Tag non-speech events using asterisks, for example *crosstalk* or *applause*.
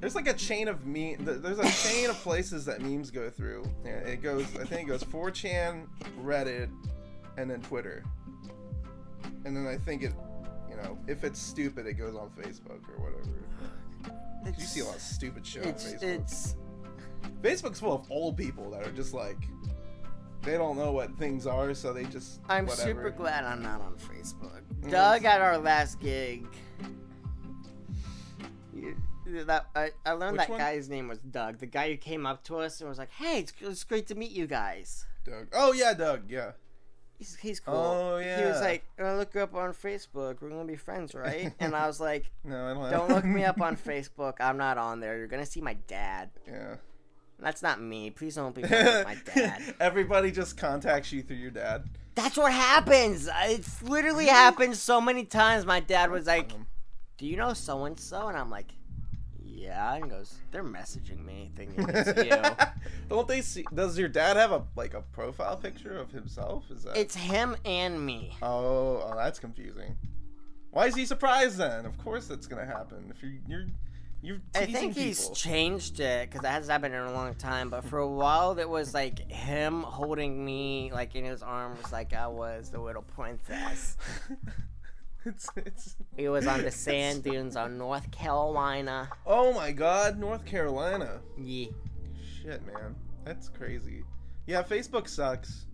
There's like a chain of me. There's a chain of places that memes go through. It goes. I think it goes 4chan, Reddit, and then Twitter. And then I think it, you know, if it's stupid, it goes on Facebook or whatever. It's, You see a lot of stupid shit on it's, Facebook. it's Facebook's full of old people that are just like, they don't know what things are, so they just. I'm whatever. super glad I'm not on Facebook. Mm, Doug at our last gig. you- That I, I learned Which that one? guy's name was Doug. The guy who came up to us and was like, "Hey, it's, it's great to meet you guys." Doug. Oh yeah, Doug. Yeah. He's, he's cool. Oh, yeah. He was like, "I look you up on Facebook. We're gonna be friends, right?" and I was like, *laughs* No, I don't. "Don't look me up *laughs* on Facebook. I'm not on there. You're gonna see my dad. Yeah. That's not me. Please don't be *laughs* with my dad." Everybody just contacts you through your dad. That's what happens. It's literally happened so many times. My dad was like, "Do you know so and so?" And I'm like, "Yeah." And he goes, "They're messaging me thinking *laughs* it's you." *laughs* Don't they see? Does your dad have a like a profile picture of himself? Is that? It's him and me. Oh, oh, that's confusing. Why is he surprised then? Of course that's gonna happen. If you're you're you're I think he's changed it because that has happened in a long time. But for a while, it was like him holding me like in his arms, like I was the little princess. *laughs* it's, it's, He was on the sand dunes on North Carolina. Oh my God, North Carolina. Yeah. Shit, man, that's crazy. Yeah, Facebook sucks.